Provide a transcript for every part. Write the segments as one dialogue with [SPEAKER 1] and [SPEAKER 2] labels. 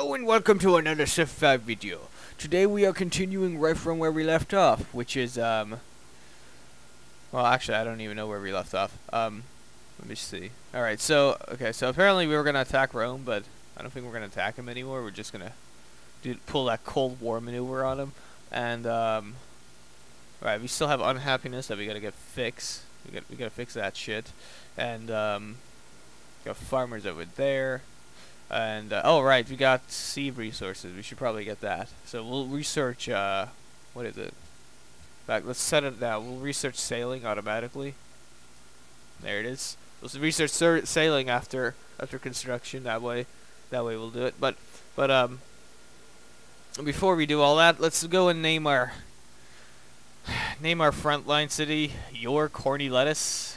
[SPEAKER 1] Hello and welcome to another Civ 5 video. Today we are continuing right from where we left off, which is, um... Well, actually, I don't even know where we left off. Um, let me see. Alright, so, okay, so apparently we were going to attack Rome, but I don't think we're going to attack him anymore. We're just going to do pull that Cold War maneuver on him. And, um... Alright, we still have unhappiness that we got to get fixed. We got we got to fix that shit. And, um... Got farmers over there. And, uh, oh, right, we got sea resources. We should probably get that. So we'll research, uh, what is it? Back, let's set it down. We'll research sailing automatically. There it is. We'll research sailing after after construction. That way, that way we'll do it. But, but um, before we do all that, let's go and name our name our frontline city Your Corny Lettuce.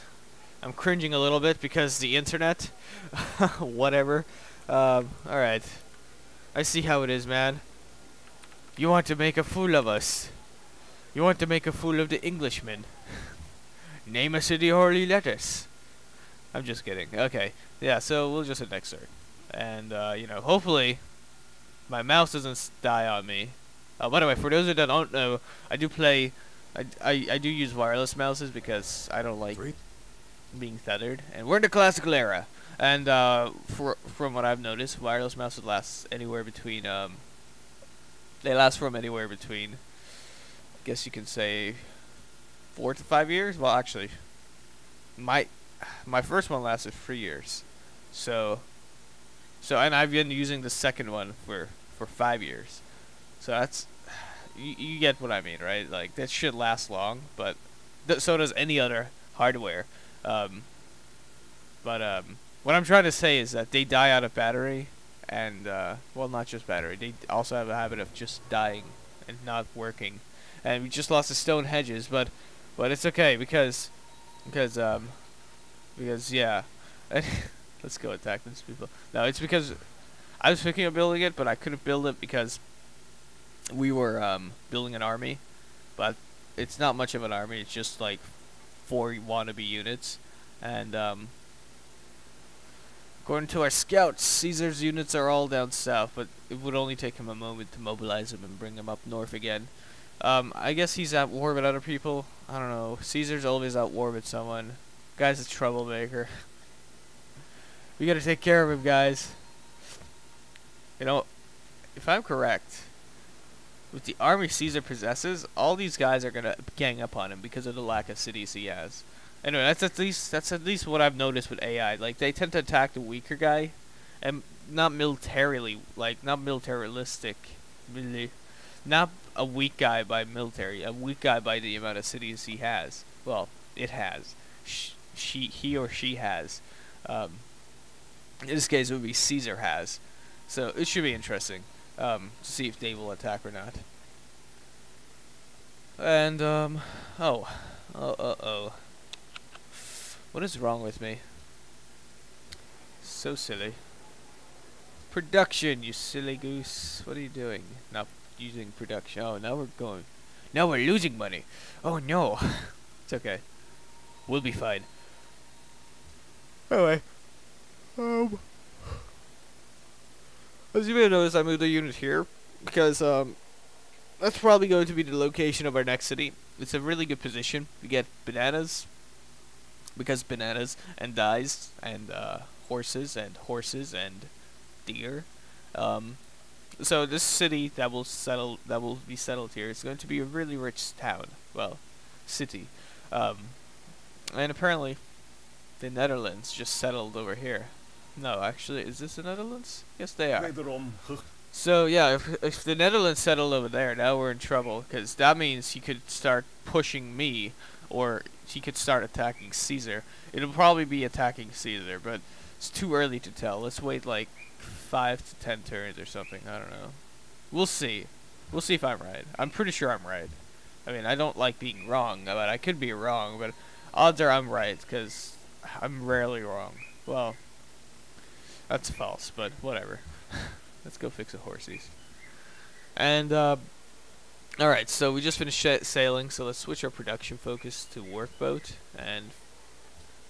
[SPEAKER 1] I'm cringing a little bit because the internet. Whatever. Um, alright. I see how it is, man. You want to make a fool of us. You want to make a fool of the Englishmen. Name a city holy lettuce. I'm just kidding. Okay. Yeah, so we'll just hit next turn. And, uh, you know, hopefully my mouse doesn't die on me. Uh, by the way, for those that don't know, I do play... I, I, I do use wireless mouses because I don't like being tethered. And we're in the classical era. And uh, for, from what I've noticed, wireless mouses last anywhere between um, they last from anywhere between I guess you can say four to five years. Well, actually, my my first one lasted three years, so so and I've been using the second one for for five years, so that's you, you get what I mean, right? Like that should last long, but so does any other hardware. Um, but um, what I'm trying to say is that they die out of battery, and uh, well, not just battery. They also have a habit of just dying and not working. And we just lost the Stonehenge, but but it's okay because because um because yeah. Let's go attack these people. No, it's because I was thinking of building it, but I couldn't build it because we were um, building an army. But it's not much of an army. It's just like four wannabe units, and um, According to our scouts, Caesar's units are all down south, but it would only take him a moment to mobilize them and bring them up north again. Um, I guess he's at war with other people. I don't know. Caesar's always at war with someone. Guy's a troublemaker. we gotta take care of him, guys. You know, if I'm correct, with the army Caesar possesses, all these guys are gonna gang up on him because of the lack of cities he has. Anyway, that's at least that's at least what I've noticed with AI. Like they tend to attack the weaker guy, and not militarily, like not militaristic, really, not a weak guy by military, a weak guy by the amount of cities he has. Well, it has. She, she he or she has. Um, in this case, it would be Caesar has. So it should be interesting um, to see if they will attack or not. And um, oh, oh, uh oh. What is wrong with me? So silly. Production, you silly goose. What are you doing? Not using production. Oh, now we're going. Now we're losing money. Oh no. it's okay. We'll be fine. Anyway. Um. As you may notice, I moved the unit here because um, that's probably going to be the location of our next city. It's a really good position. We get bananas, because bananas and dyes and uh, horses and horses and deer. Um, so this city that will settle that will be settled here is going to be a really rich town. Well, city, um, and apparently, the Netherlands just settled over here. No, actually, is this the Netherlands? Yes, they are. So yeah, if, if the Netherlands settled over there, now we're in trouble because that means he could start pushing me or he could start attacking Caesar. It'll probably be attacking Caesar, but it's too early to tell. Let's wait like five to ten turns or something. I don't know. We'll see. We'll see if I'm right. I'm pretty sure I'm right. I mean, I don't like being wrong, but I could be wrong. But odds are I'm right because I'm rarely wrong. Well, that's false, but whatever. Let's go fix the horses. And uh, Alright, so we just finished sailing, so let's switch our production focus to workboat. And,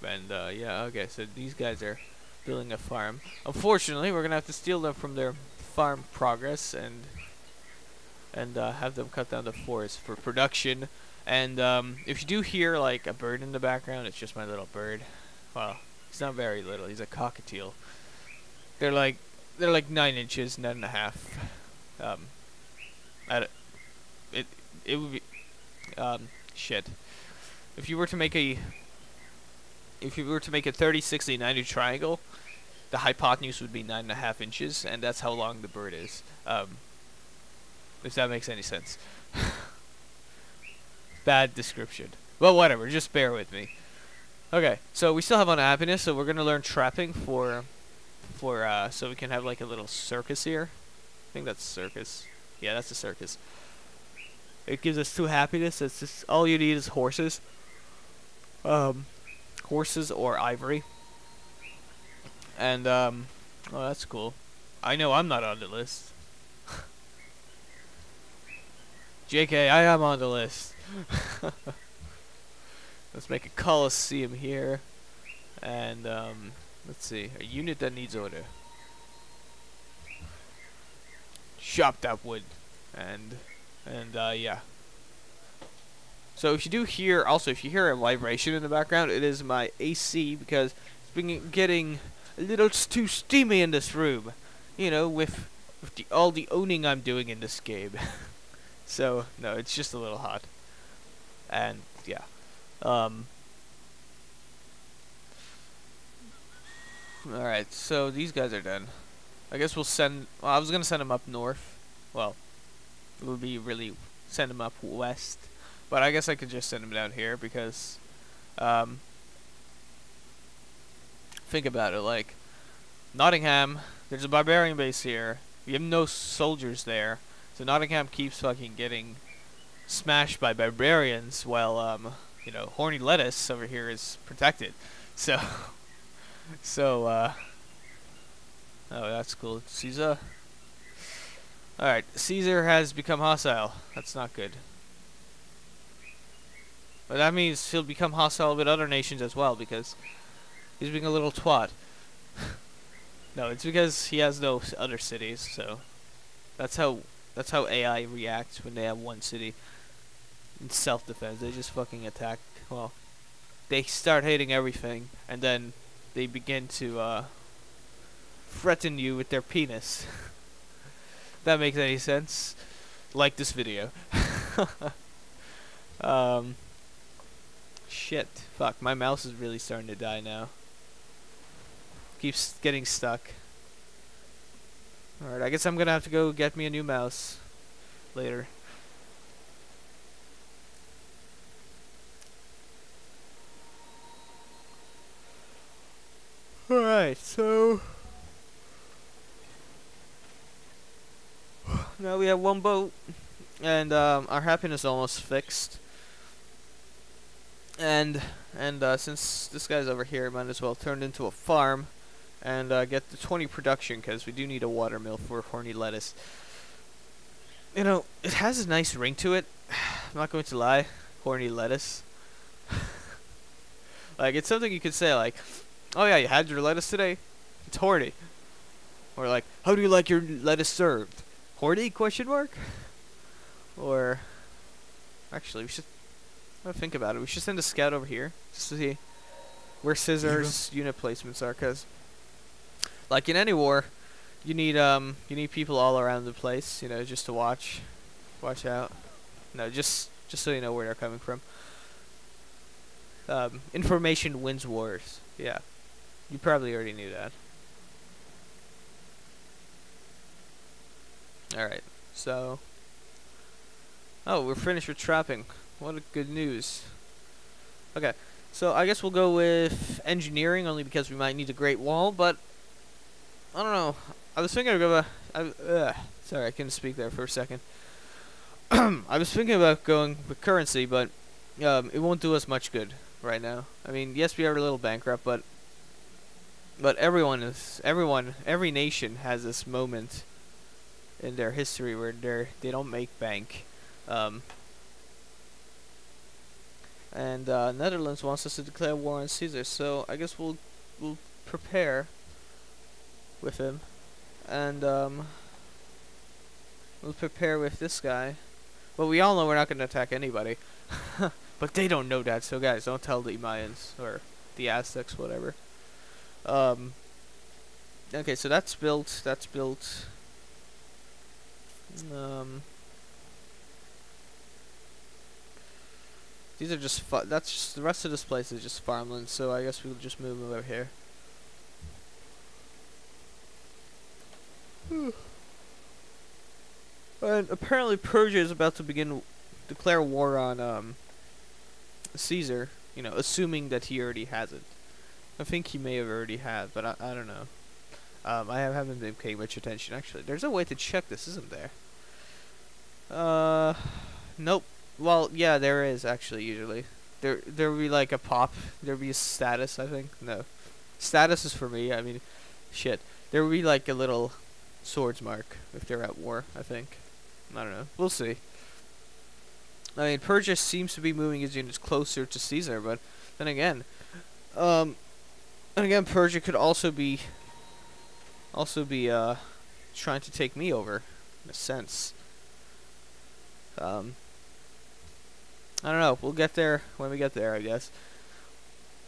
[SPEAKER 1] and uh, yeah, okay, so these guys are building a farm. Unfortunately, we're going to have to steal them from their farm progress and and uh, have them cut down the forest for production. And um, if you do hear like a bird in the background, it's just my little bird. Well, he's not very little. He's a cockatiel. They're like they're like nine inches, nine and a half. Um, at it it would be um shit. If you were to make a if you were to make a 30, 60, 90 triangle, the hypotenuse would be nine and a half inches, and that's how long the bird is. Um, if that makes any sense. Bad description. Well, whatever. Just bear with me. Okay, so we still have unhappiness, so we're gonna learn trapping for, for uh, so we can have like a little circus here. I think that's circus. Yeah, that's a circus. It gives us two happiness. It's just all you need is horses. Um, horses or ivory. And um, oh, that's cool. I know I'm not on the list. JK, I am on the list. let's make a coliseum here. And, um, let's see. A unit that needs order. Chop that wood. And, and, uh, yeah. So if you do hear, also if you hear a vibration in the background, it is my AC because it's been getting a little too steamy in this room. You know, with, with the, all the owning I'm doing in this game. so, no, it's just a little hot. And, yeah. Um, Alright, so these guys are done. I guess we'll send... Well, I was going to send them up north. Well, it would be really... Send them up west. But I guess I could just send them down here because... Um, think about it, like... Nottingham, there's a barbarian base here. We have no soldiers there. So Nottingham keeps fucking getting smashed by barbarians while, um, you know, Horny Lettuce over here is protected. So... So, uh... Oh, that's cool. Caesar. Alright, Caesar has become hostile. That's not good. But that means he'll become hostile with other nations as well, because he's being a little twat. no, it's because he has no other cities, so... That's how that's how AI reacts when they have one city in self-defense. They just fucking attack. Well, they start hating everything, and then they begin to uh, threaten you with their penis. that makes any sense. Like this video. um, shit. Fuck, my mouse is really starting to die now. Keeps getting stuck. Alright, I guess I'm gonna have to go get me a new mouse later. Alright, so... now we have one boat, and um, our happiness almost fixed. And and uh, since this guy's over here, might as well turn it into a farm and uh, get the 20 production because we do need a water mill for horny lettuce. You know, it has a nice ring to it. I'm not going to lie. Horny lettuce. like, it's something you could say, like, Oh yeah, you had your lettuce today? It's horny. Or like, how do you like your lettuce served? Horny? Question mark. Or, actually, we should. I think about it. We should send a scout over here just to see where Caesar's unit placements are, cause like in any war, you need um you need people all around the place, you know, just to watch, watch out. No, just just so you know where they're coming from. Um, information wins wars. Yeah. You probably already knew that. Alright, so... Oh, we're finished with trapping. What a good news. Okay, so I guess we'll go with engineering, only because we might need a Great Wall, but... I don't know. I was thinking of a... sorry, I couldn't speak there for a second. I was thinking about going with currency, but um, it won't do us much good right now. I mean, yes, we are a little bankrupt, but but everyone is everyone every nation has this moment in their history where they they don't make bank um, and uh, Netherlands wants us to declare war on Caesar so I guess we'll we'll prepare with him and um, we'll prepare with this guy. Well, we all know we're not going to attack anybody. but they don't know that, so guys, don't tell the Mayans or the Aztecs, whatever. Um, okay, so that's built. That's built. Um, these are just that's just the rest of this place is just farmland. So I guess we'll just move over here. and apparently Persia is about to begin declare war on um, Caesar. You know, assuming that he already hasn't. I think he may have already had, but I, I don't know. Um, I have haven't been paying much attention actually. There's a way to check this, isn't there? Uh, nope. Well, yeah, there is actually usually. There there would be like a pop. There would be a status. I think no. Status is for me. I mean, shit. There would be like a little swords mark if they're at war. I think. I don't know. We'll see. I mean, Persia seems to be moving his units closer to Caesar, but then again, um, and again, Persia could also be, also be, uh, trying to take me over, in a sense. Um, I don't know. We'll get there when we get there, I guess.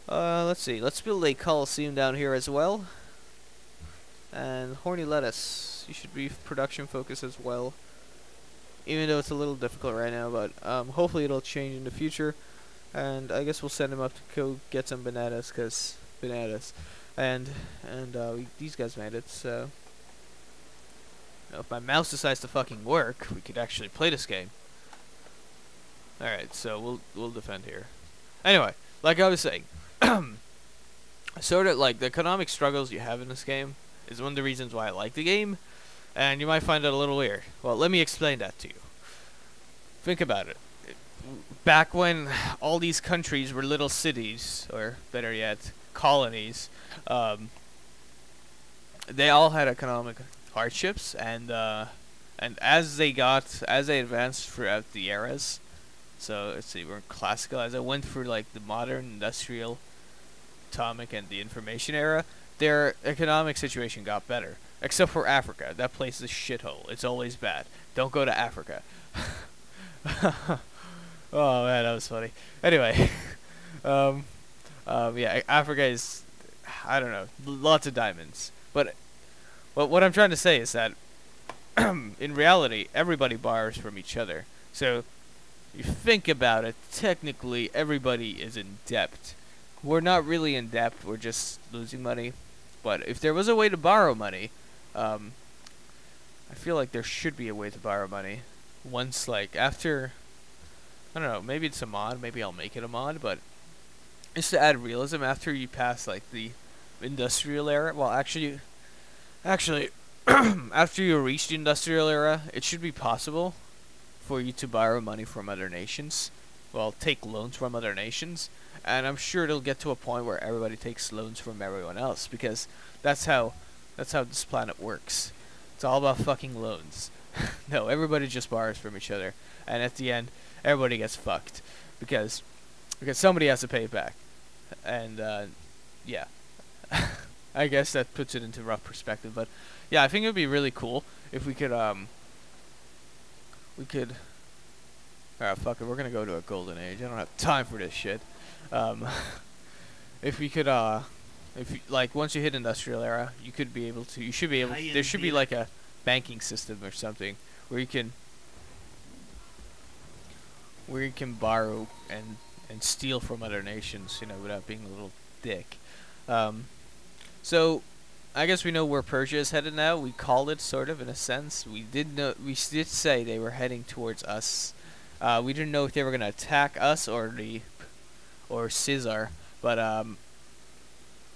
[SPEAKER 1] Uh, let's see. Let's build a coliseum down here as well. And horny lettuce. You should be production focused as well even though it's a little difficult right now, but um, hopefully it'll change in the future. And I guess we'll send him up to go get some bananas, cause bananas, and and uh, we, these guys made it. So know, if my mouse decides to fucking work, we could actually play this game. All right, so we'll we'll defend here. Anyway, like I was saying, sort of like the economic struggles you have in this game is one of the reasons why I like the game and you might find it a little weird. Well, let me explain that to you. Think about it. Back when all these countries were little cities, or better yet, colonies, um, they all had economic hardships, and uh, and as they got, as they advanced throughout the eras, so let's see, we're classical. As I went through like the modern, industrial, atomic, and the information era, their economic situation got better. Except for Africa. That place is a shithole. It's always bad. Don't go to Africa. oh man, that was funny. Anyway, um, um, yeah, Africa is, I don't know, lots of diamonds. But, but what I'm trying to say is that, in reality, everybody borrows from each other. So, you think about it, technically everybody is in debt. We're not really in debt, we're just losing money. But if there was a way to borrow money, um, I feel like there should be a way to borrow money. Once, like, after... I don't know, maybe it's a mod, maybe I'll make it a mod, but... Just to add realism, after you pass, like, the industrial era... Well, actually... Actually, after you reach the industrial era, it should be possible for you to borrow money from other nations. Well, take loans from other nations. And I'm sure it'll get to a point where everybody takes loans from everyone else, because that's how that's how this planet works. It's all about fucking loans. no, everybody just borrows from each other, and at the end, everybody gets fucked because because somebody has to pay it back, and uh, yeah, I guess that puts it into rough perspective. But yeah, I think it would be really cool if we could um we could. Alright, fuck it. We're gonna go to a golden age. I don't have time for this shit. Um, if we could uh if you, like once you hit industrial era, you could be able to. You should be able. To, there should be like a banking system or something where you can where you can borrow and and steal from other nations, you know, without being a little dick. Um, so, I guess we know where Persia is headed now. We called it sort of in a sense. We did know we did say they were heading towards us. Uh, we didn't know if they were going to attack us or the or Caesar, but um,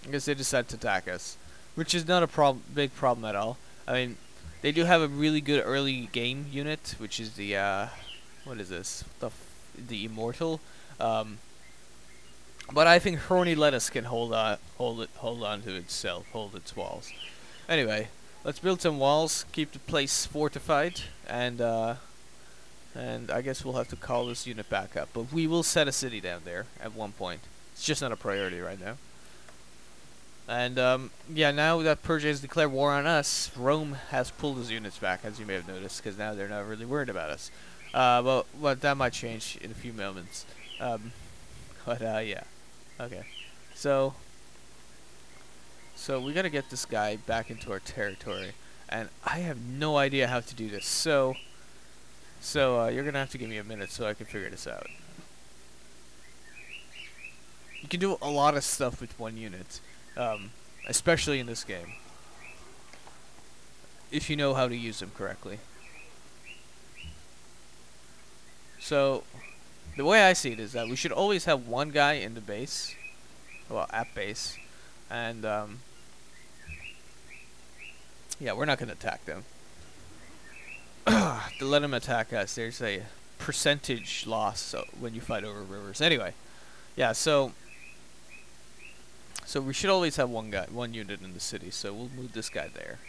[SPEAKER 1] I guess they decided to attack us, which is not a prob big problem at all. I mean, they do have a really good early game unit, which is the uh, what is this? The the immortal. Um, but I think Horny Lettuce can hold on, hold it, hold on to itself, hold its walls. Anyway, let's build some walls, keep the place fortified, and uh, and I guess we'll have to call this unit back up. But we will set a city down there at one point. It's just not a priority right now. And um, yeah, now that Persia has declared war on us, Rome has pulled his units back, as you may have noticed, because now they're not really worried about us. Uh, but, but that might change in a few moments. Um, but uh, yeah, okay. So, so we gotta get this guy back into our territory, and I have no idea how to do this. So, so uh, you're gonna have to give me a minute so I can figure this out. You can do a lot of stuff with one unit, um, especially in this game, if you know how to use them correctly. So, the way I see it is that we should always have one guy in the base, well, at base, and, um, yeah, we're not going to attack them. to let them attack us, there's a percentage loss when you fight over rivers. Anyway, yeah, so so we should always have one guy, one unit in the city. So we'll move this guy there.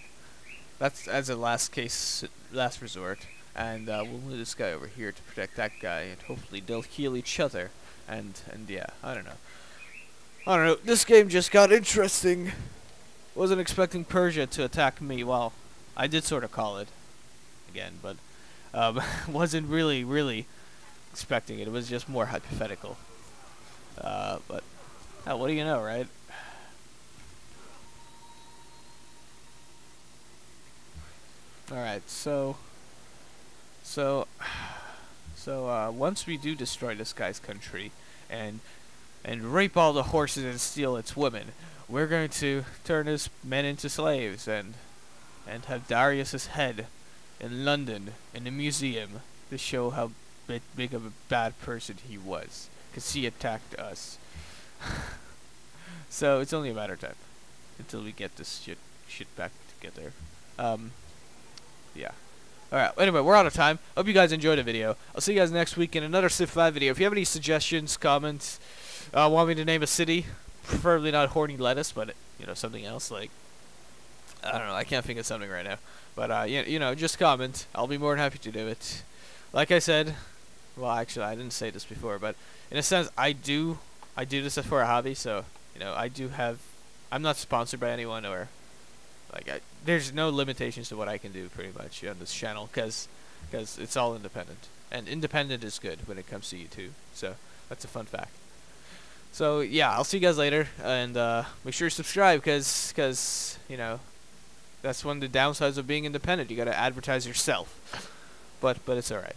[SPEAKER 1] That's as a last case, last resort, and uh, we'll move this guy over here to protect that guy, and hopefully they'll heal each other. And and yeah, I don't know. I don't know. This game just got interesting. Wasn't expecting Persia to attack me. Well, I did sort of call it again, but um, wasn't really, really expecting it. It was just more hypothetical. Uh, but what do you know, right? Alright, so... So... So, uh, once we do destroy this guy's country, and and rape all the horses and steal its women, we're going to turn his men into slaves, and and have Darius's head in London in a museum to show how big, big of a bad person he was, because he attacked us. so it's only a matter of time until we get this shit shit back together. Um, yeah. Alright, anyway, we're out of time. Hope you guys enjoyed the video. I'll see you guys next week in another Civ 5 video. If you have any suggestions, comments, uh, want me to name a city, preferably not Horny Lettuce, but, you know, something else, like, I don't know, I can't think of something right now. But, uh, you, you know, just comment. I'll be more than happy to do it. Like I said, well, actually, I didn't say this before, but in a sense, I do, I do this for a hobby, so, you know, I do have, I'm not sponsored by anyone or like, I, there's no limitations to what I can do pretty much on this channel because because it's all independent. And independent is good when it comes to YouTube. So that's a fun fact. So yeah, I'll see you guys later, and uh, make sure you subscribe because because you know that's one of the downsides of being independent. You got to advertise yourself, but but it's all right.